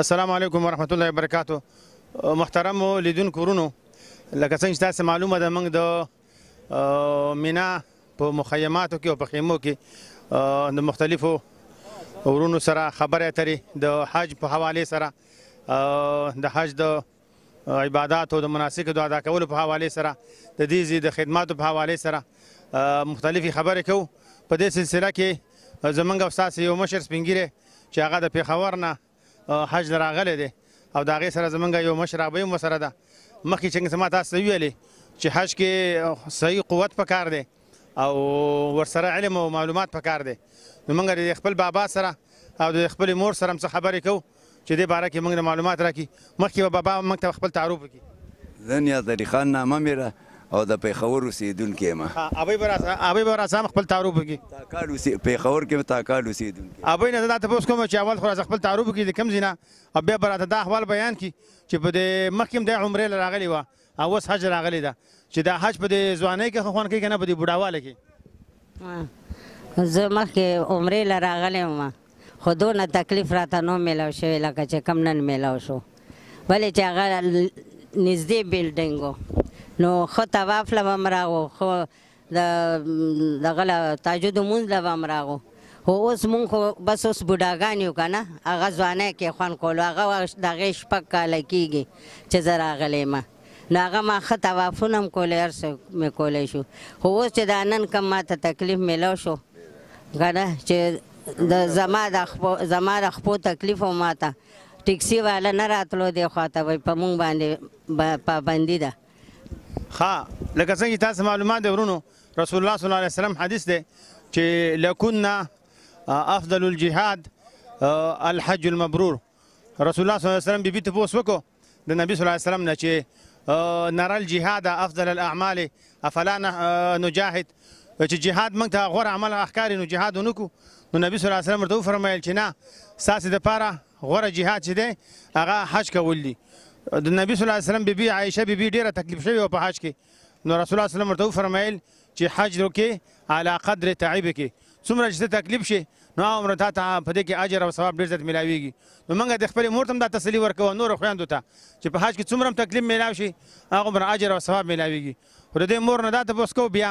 السلام علیکم ورحمت الله وبرکاتو محترم لیدونکو ورونو لکه څنګه چې تاسو معلومه ده موږ د مینا په مخیماتو کې او په خیمو کې د مختلفو ورونو سره خبرې اترې د حج په حواله سره د حج د عبادات او د مناسکو د ادا کولو په حواله سره د دې ځای د خدماتو په حواله سره مختلفې خبرې کوو په دې سلسله کې زمونږ او ستاسو یو مشر سپین ږیری چې هغه د پېښور نه حج له راغلی دی او د هغې سره زمونږ یو مشر ابۍ هم ورسره ده مخکې چې څنګه ما تاسو ته ویلې چې حج کې صحیح قوت پکار دی او ورسره علم او معلومات پکار دی نو مونږ د خپل بابا سره او د خپلې مور سره هم څه خبرې کوو چې دې باره کې موږ له معلومات راکړي مخکې به بابا موږ ته خپل تعارف وکړي. زه نیاز علي خان نامه میره او د پیښور اوسیدونکی یم. ابۍ به راسره ابۍ به راسره هم خپل تعارف وکړي. تا کال اوسې پیښور کې تا کال اوسیدونکی یم. ابۍ نه زه دا تپوس کوم چې اول خو راسره خپل تعارف وکړي د کوم ځای نه او بیا به راته دا احوال بیان کړي چې په دې مخکې هم د عمرې له راغلي وه. او اوس حج راغلی ده چې دا حج په دې ځوانۍ کې ښه خوند کوي که نه په دې بوډاواله کې زه مخکې عمرې له راغلی وم خو دونه تکلیف راته نو میلاو شوی لکه چې کم نن میلاو شو ولې چې هغه نږدې بلډینګ و نو ښه طواف له به هم راغو خو د دغه له تهجد لمونځ له به هم راغو خو اوس مونږ خو بس اوس بوډاګان یو که نه هغه ځوانۍ کې خوند کولو هغه وخت د هغې شپږ کاله کېږي چې زه راغلی یم نو هغه ما ښه طوافونه هم کولی هر څه مې کولی شو خو اوس چې دا نن کوم ما ته تکلیف میلاو شو که نه چې د زما د خپو زما د خپو تکلیف او ما ته ټیکسي والا نه راتلو دې خوا ته په مونږ باندې پابندي ده ښه لکه څنګه چې تاسو معلومات دی ورونو رسول الله صلی الله علیه وسلم حدیث دی چې لکنا افضل الجهاد الحج المبرور رسول الله صلی الله علیه وسلم بیبي ته پوس وکړو د نبی صلی الله علیه وسلم نه چې نرى الجهاد افضل الاعمال افلا نجاهد چې جهاد موږ ته غوره عمل احکار نو جهاد ونکو نو نبی صلی الله علیه وسلم ورته فرمایل چې نه ساسې د پاره غوره جهاد چې دی هغه حج کول دي د نبی صلی الله علیه وسلم بیبي عائشه بیبي ډیره تکلیف شوې وه په حج کې نو رسول الله صلی الله علیه وسلم ورته وفرمایل چې حج وکړې علی قدر تعبک څومره چې تکلیف شي نو عمر ته ته په دې کې اجر او ثواب ډېر زیات ملاويږي نو موږ د خپل مور ته دا تسلی ورکو نور خويندو ته چې په حج کې څومره تکلیف ملاوي شي هغه عمر اجر او ثواب ملاويږي ور دې مور نه دا ته بوسکو بیا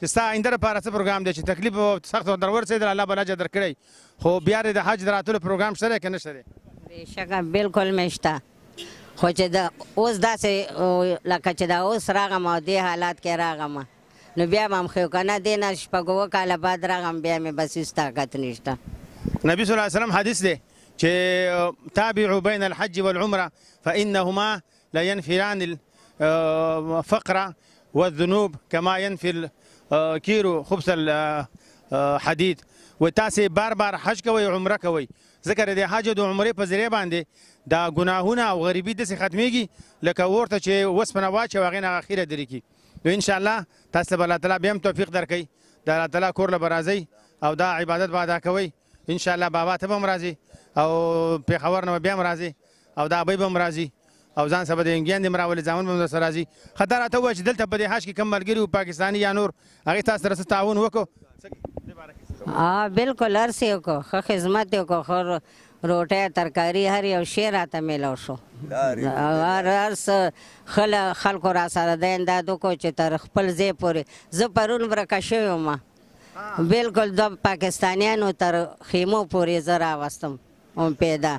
چې ستا آینده لپاره څه پروګرام دی چې تکلیف او سخت وخت درورسېدل الله به اجر درکړی خو بیا د حج د راتلو پروګرام شته دی که نشته دی بېشکه بلکل مې شته خو چې د اوس داسې لکه چې دا اوس راغم او دې حالات کې راغم نو بیا به هم ښه که نه دې نه شپږ اووه کاله بعد راغم بیا مې بس هېڅ طاقت نشته نبي صلی الله علیه وسلم حدیث دی چې تابعو بین الحج والعمره فانهما لا ينفيان الفقر والذنوب كما ينفي الكير خبث الحديد و تاسو بار بار حج کوي عمره کوي ځکه د حج او د عمره په ذریعہ باندې دا ګناهونه او غریبي د څه ختميږي لکه ورته چې وسپنه واچي واغې نه اخیره درې کی نو ان شاء الله تاسو به الله تعالی به هم توفیق درکړي دا الله تعالی کور له برازي او دا عبادت به ادا کوي ان شاء الله بابا ته به هم راځي او پېښور نه به بیا هم راځي او دا ابۍ به هم راځي او ځان سره به د انګیان دې هم راولي ځامن به هم درسره راځي ښه دا راته ووایه چې دلته په دې حج کې کوم ملګري وو پاکستاني یا نور هغې تاسو سره څه تعاون وکړو ها بالکل هر څه وکړو ښه خدمت یې وکړو ښه روټۍ ترکاري هر یو شی راته میلاو شو هر هر څه خله خلکو را سره د امداد وکړو چې تر خپل ځای پورې زه پرون ورکه شوې وم بالکل دو پاکستانیانو تر خیمو پورې زه راوستم هم پیدا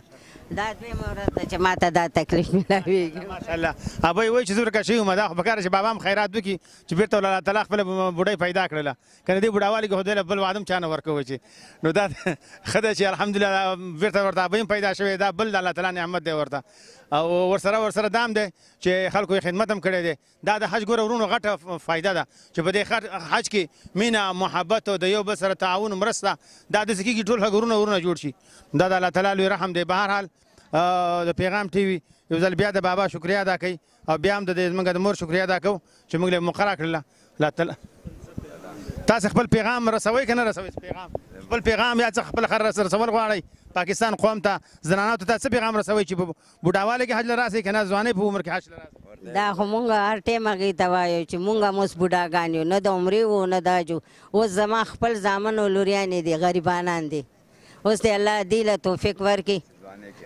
دا دویمه ورځ ده چې ماته دا تکلیف ملاویږي ماشاءالله ابای وای چې زور کا شي مدا خو بکار چې بابا هم خیرات وکي چې بیرته الله تعالی خپل بډای پیدا کړل کنه دې بډاوالي کې هدل بل وادم چانه ورکوي چې نو دا خدای چې الحمدلله بیرته ورته ابای پیدا شوی دا بل الله تعالی نعمت دی ورته او ورسره ورسره دام دی چې خلکو خدمت هم کړی دی دا د حج ګوره ورونو غټه فایده ده چې په دې حج کې مینه محبت او د یو بل سره تعاون مرسته دا د سکیږي ټول غرونه ورونه جوړ شي دا د الله تعالی لوی رحم دی بهر حال د پیغام ټي وي یو ځل بیا د بابا شکریا ادا کوي او بیا هم د زمونږ د مور شکریا ادا کوو چې موږ له مقرره کړل الله تعالی تاسو خپل پیغام رسوي کنه رسوي پیغام خپل پیغام یا خپل خر رسول غواړي پاکستان قوم ته زناناتو ته څه پیغام رسوي چې بوډاوالی کې حج له راسي کنه ځواني په عمر کې حج له راسي دا خو مونږ هر ټیم هغې ته وایو چې مونږ هم اوس بوډاګان یو نه د عمرې وو نه د حج اوس زما خپل زامن او لوریانې دي غریبانان دي اوس دې الله دې له توفیق ورکړي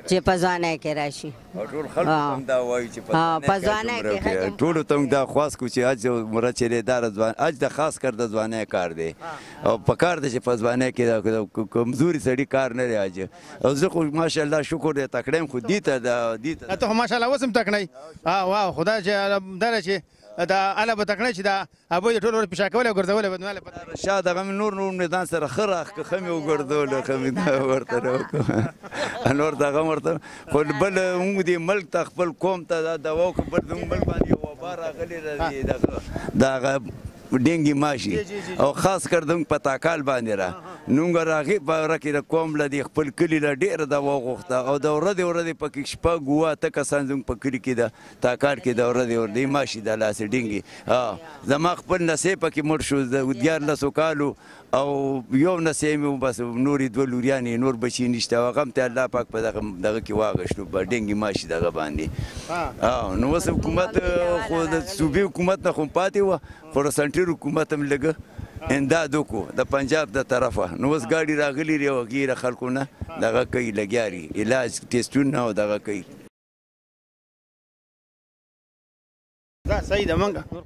چې په ځوانۍ کې راشي او ټول خلک هم دا وایي چې په ځوانۍ کې ټول ته دا خواست کو چې اج عمره چې دار ځوان اج د خاص کر د ځوانۍ کار دی او په کار دی چې په ځوانۍ کې کمزوري سړی کار نه دی اج زه خو ماشاءالله شکر دی تکړه یم خو دي ته دي ته ته خو ماشاءالله اوس هم تکړه یې واه خو دا چې دا چې دا اله به تکړه چې دا ابو یې ټول ورځ پیشا کولی او ګرځولی به نو پته شا دغه مې نور نور مې ځان سره ښه راښکه ښه مې وګرځولو ښه مې دا ورته وکړو نور دغه ورته خو بل موږ دې ملک ته خپل قوم ته دا دوا وکړو بل زموږ ملک باندې وبا راغلې ده دغه دغه ډینګی ماشی او خاص کر دنګ په تاکال باندې را نونګ راغی په رکی د قوم له دی خپل کلی له ډیر د وغوښته او د ورځې ورځې په کې شپه ګوا ته کسان زنګ په کلی کې د تاکال کې د ورځې ور دی ماشی د لاس ډینګی زما خپل نسې په کې مړ شو د دیار لسو کالو او يو نس يې مو بس نورې دوه لوريانې يې نور بچي نشته او هغه هم ته الله پاک په دغه دغه کې واغشتو په ډنګي ماشي دغه باندې ها نو اوس حکومت خو د صوبې حکومت نه خو پاتې و خو د سنټر حکومت هم لګه امداد وکړو د پنجاب د طرفه نو اوس ګاډي راغلي دی او غیره خلکو نه دغه کوي لګیا دي علاج ټیسټونه او دغه کوي دا صحیح ده منګه